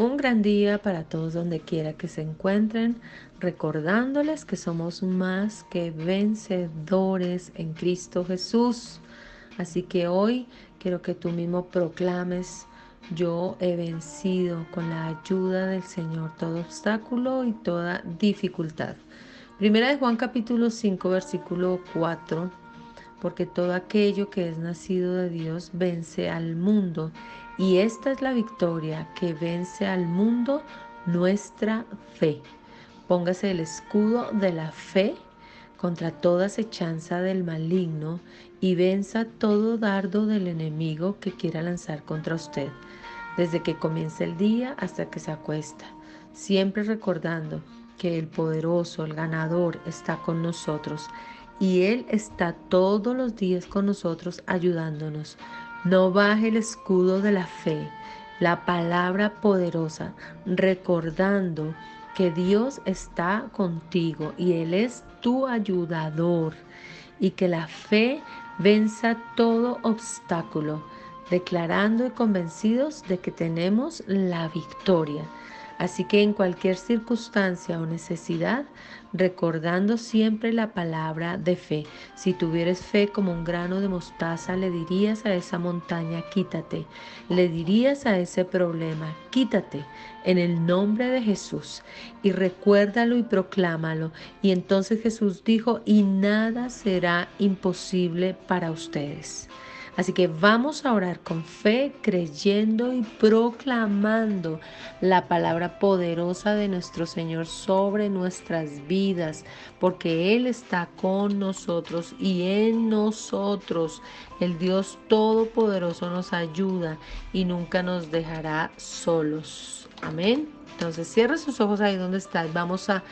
Un gran día para todos donde quiera que se encuentren, recordándoles que somos más que vencedores en Cristo Jesús. Así que hoy quiero que tú mismo proclames, yo he vencido con la ayuda del Señor todo obstáculo y toda dificultad. Primera de Juan capítulo 5 versículo 4 porque todo aquello que es nacido de Dios vence al mundo, y esta es la victoria que vence al mundo, nuestra fe. Póngase el escudo de la fe contra toda acechanza del maligno y venza todo dardo del enemigo que quiera lanzar contra usted, desde que comienza el día hasta que se acuesta, siempre recordando que el poderoso, el ganador, está con nosotros y Él está todos los días con nosotros ayudándonos. No baje el escudo de la fe, la palabra poderosa, recordando que Dios está contigo y Él es tu ayudador y que la fe venza todo obstáculo, declarando y convencidos de que tenemos la victoria. Así que en cualquier circunstancia o necesidad, recordando siempre la palabra de fe. Si tuvieres fe como un grano de mostaza, le dirías a esa montaña, quítate. Le dirías a ese problema, quítate en el nombre de Jesús. Y recuérdalo y proclámalo. Y entonces Jesús dijo, y nada será imposible para ustedes. Así que vamos a orar con fe, creyendo y proclamando la palabra poderosa de nuestro Señor sobre nuestras vidas, porque Él está con nosotros y en nosotros. El Dios Todopoderoso nos ayuda y nunca nos dejará solos. Amén. Entonces cierra sus ojos ahí donde estás. Vamos a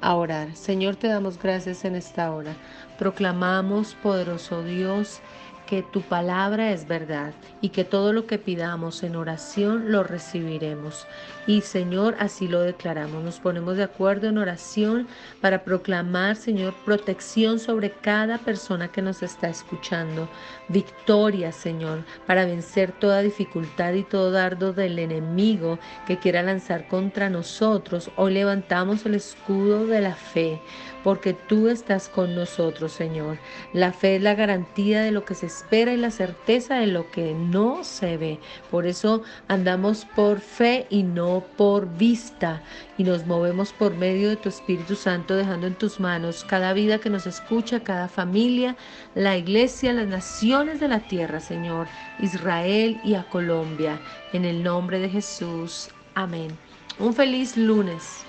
a orar. Señor, te damos gracias en esta hora. Proclamamos, poderoso Dios, que tu palabra es verdad y que todo lo que pidamos en oración lo recibiremos. Y Señor, así lo declaramos. Nos ponemos de acuerdo en oración para proclamar, Señor, protección sobre cada persona que nos está escuchando. Victoria, Señor, para vencer toda dificultad y todo dardo del enemigo que quiera lanzar contra nosotros. Hoy levantamos el escudo de la fe porque tú estás con nosotros, Señor. La fe es la garantía de lo que se espera y la certeza de lo que no se ve. Por eso andamos por fe y no por vista y nos movemos por medio de tu Espíritu Santo, dejando en tus manos cada vida que nos escucha, cada familia, la iglesia, las naciones de la tierra, Señor, Israel y a Colombia. En el nombre de Jesús. Amén. Un feliz lunes.